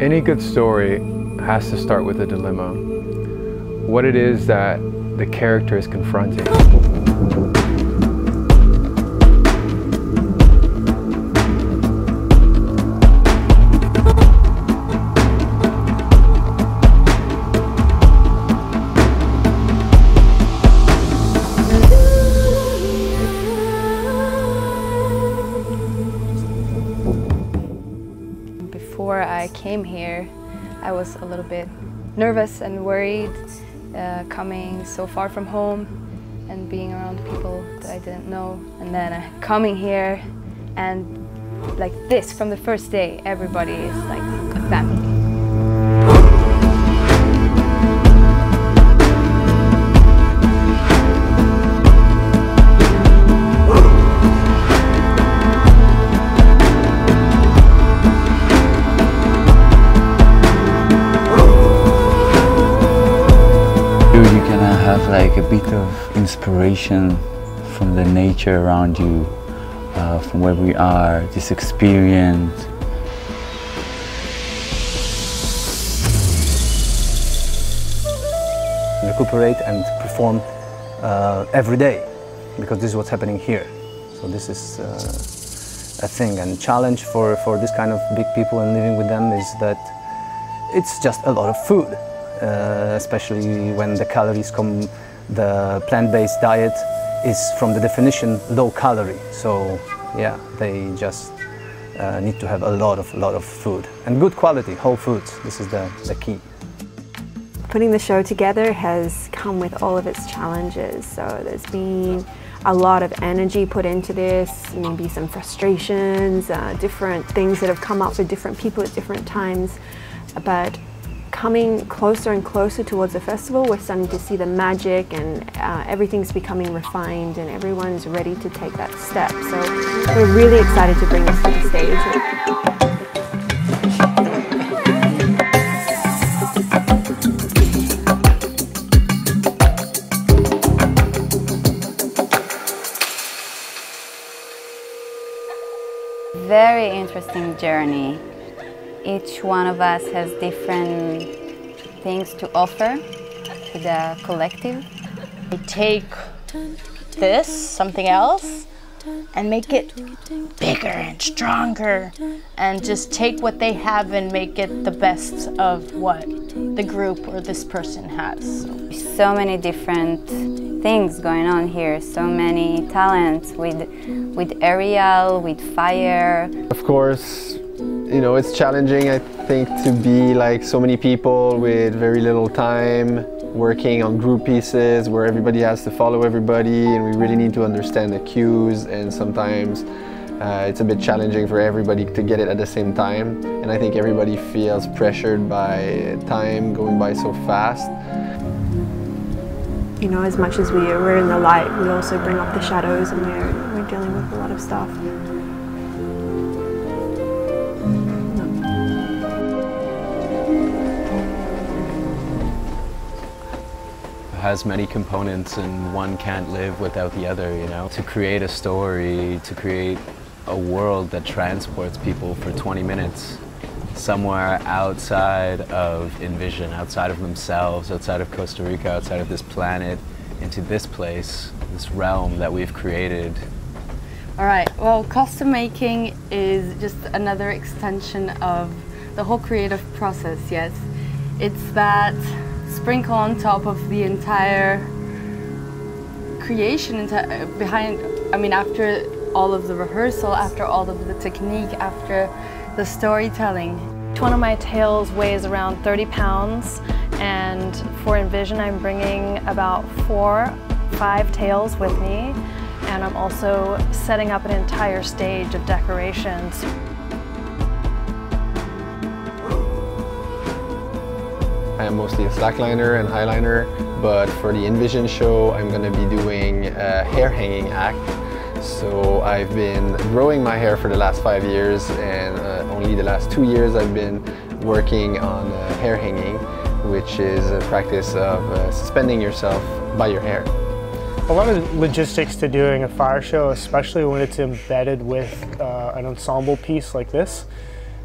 Any good story has to start with a dilemma. What it is that the character is confronting. I came here, I was a little bit nervous and worried uh, coming so far from home and being around people that I didn't know. And then uh, coming here and like this from the first day, everybody is like a family. You can have like a bit of inspiration from the nature around you, uh, from where we are, this experience. recuperate and perform uh, every day because this is what's happening here. So this is uh, a thing and challenge for, for this kind of big people and living with them is that it's just a lot of food, uh, especially when the calories come, the plant-based diet is from the definition low calorie. So yeah, they just uh, need to have a lot of, lot of food and good quality, whole foods. This is the, the key. Putting the show together has come with all of its challenges. So there's been a lot of energy put into this, maybe some frustrations, uh, different things that have come up for different people at different times. But coming closer and closer towards the festival, we're starting to see the magic and uh, everything's becoming refined and everyone's ready to take that step. So we're really excited to bring this to the stage. Very interesting journey. Each one of us has different things to offer to the collective. We take this, something else, and make it bigger and stronger, and just take what they have and make it the best of what the group or this person has. So many different things going on here, so many talents with, with aerial, with fire. Of course, you know, it's challenging, I think, to be like so many people with very little time, working on group pieces where everybody has to follow everybody and we really need to understand the cues and sometimes uh, it's a bit challenging for everybody to get it at the same time and I think everybody feels pressured by time going by so fast. You know, as much as we, we're in the light, we also bring up the shadows and we're, we're dealing with a lot of stuff. Has many components and one can't live without the other, you know. To create a story, to create a world that transports people for 20 minutes somewhere outside of Envision, outside of themselves, outside of Costa Rica, outside of this planet, into this place, this realm that we've created. All right, well, costume making is just another extension of the whole creative process, yes. It's that sprinkle on top of the entire creation behind, I mean, after all of the rehearsal, after all of the technique, after the storytelling. One of my tails weighs around 30 pounds and for Envision I'm bringing about four, five tails with me and I'm also setting up an entire stage of decorations. I am mostly a slackliner and highliner, but for the Envision show I'm going to be doing a hair hanging act. So I've been growing my hair for the last five years and uh, only the last two years I've been working on uh, hair hanging, which is a practice of uh, suspending yourself by your hair. A lot of logistics to doing a fire show, especially when it's embedded with uh, an ensemble piece like this.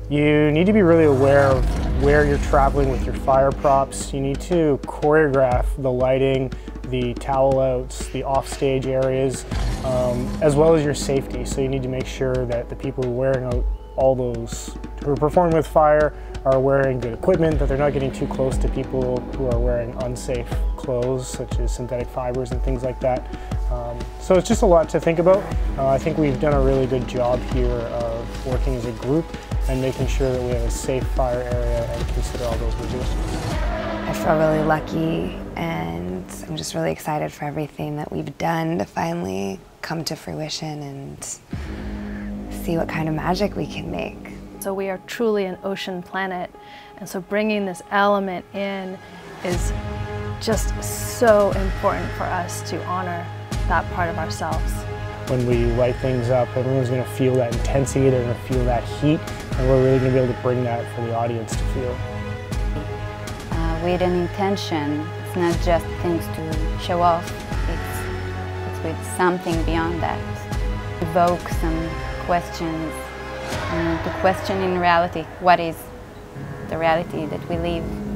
You need to be really aware of where you're traveling with your fire props. You need to choreograph the lighting, the towel outs, the offstage areas, um, as well as your safety. So you need to make sure that the people who are wearing out all those who are performing with fire are wearing good equipment, that they're not getting too close to people who are wearing unsafe clothes, such as synthetic fibers and things like that. Um, so it's just a lot to think about. Uh, I think we've done a really good job here of working as a group and making sure that we have a safe fire area and consider all those logistics. I feel really lucky and I'm just really excited for everything that we've done to finally come to fruition and see what kind of magic we can make. So we are truly an ocean planet and so bringing this element in is just so important for us to honor that part of ourselves. When we light things up, everyone's going to feel that intensity, they're going to feel that heat, and we're really going to be able to bring that for the audience to feel. Uh, with an intention, it's not just things to show off, it's, it's with something beyond that. Evoke some questions, and to question in reality, what is the reality that we live